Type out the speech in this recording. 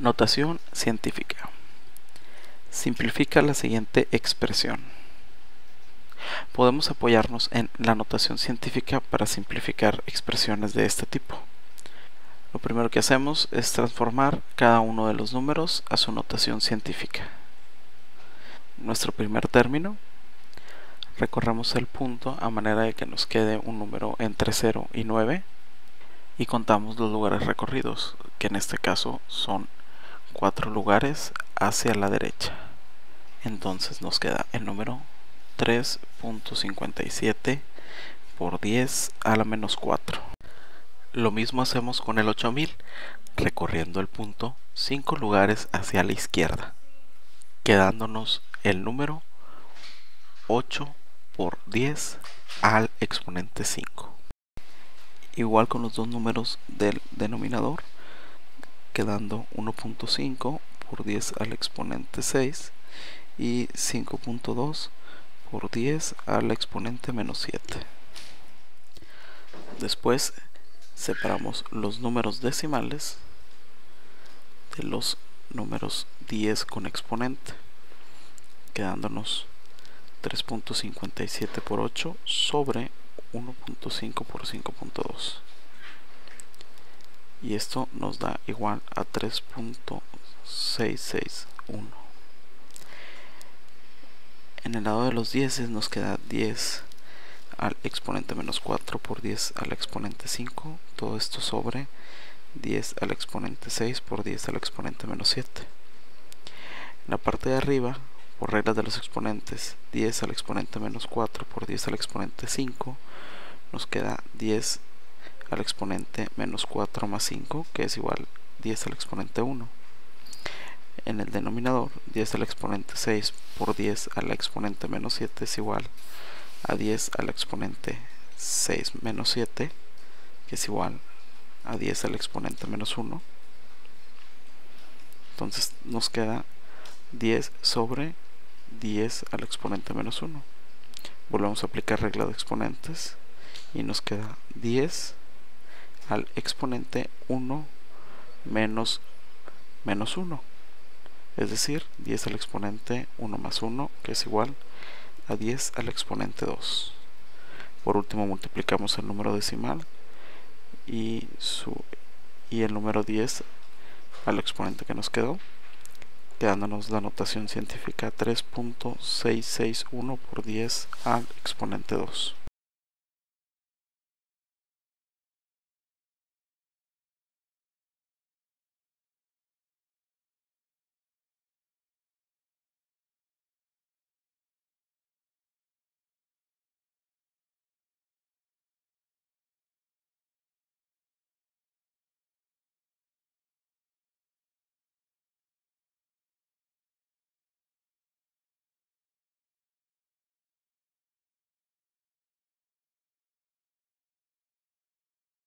Notación científica. Simplifica la siguiente expresión. Podemos apoyarnos en la notación científica para simplificar expresiones de este tipo. Lo primero que hacemos es transformar cada uno de los números a su notación científica. Nuestro primer término, recorremos el punto a manera de que nos quede un número entre 0 y 9 y contamos los lugares recorridos, que en este caso son cuatro lugares hacia la derecha. Entonces nos queda el número 3.57 por 10 a la menos 4. Lo mismo hacemos con el 8000, recorriendo el punto 5 lugares hacia la izquierda, quedándonos el número 8 por 10 al exponente 5. Igual con los dos números del denominador, quedando 1.5 por 10 al exponente 6 y 5.2 por 10 al exponente menos 7. Después separamos los números decimales de los números 10 con exponente, quedándonos 3.57 por 8 sobre 1.5 por 5.2 y esto nos da igual a 3.661 en el lado de los 10 nos queda 10 al exponente menos 4 por 10 al exponente 5 todo esto sobre 10 al exponente 6 por 10 al exponente menos 7 en la parte de arriba por reglas de los exponentes 10 al exponente menos 4 por 10 al exponente 5 nos queda 10 al exponente menos 4 más 5, que es igual 10 al exponente 1. En el denominador, 10 al exponente 6 por 10 al exponente menos 7 es igual a 10 al exponente 6 menos 7, que es igual a 10 al exponente menos 1. Entonces nos queda 10 sobre 10 al exponente menos 1. Volvemos a aplicar regla de exponentes y nos queda 10 al exponente 1 menos menos 1 es decir 10 al exponente 1 más 1 que es igual a 10 al exponente 2 por último multiplicamos el número decimal y, su, y el número 10 al exponente que nos quedó quedándonos la notación científica 3.661 por 10 al exponente 2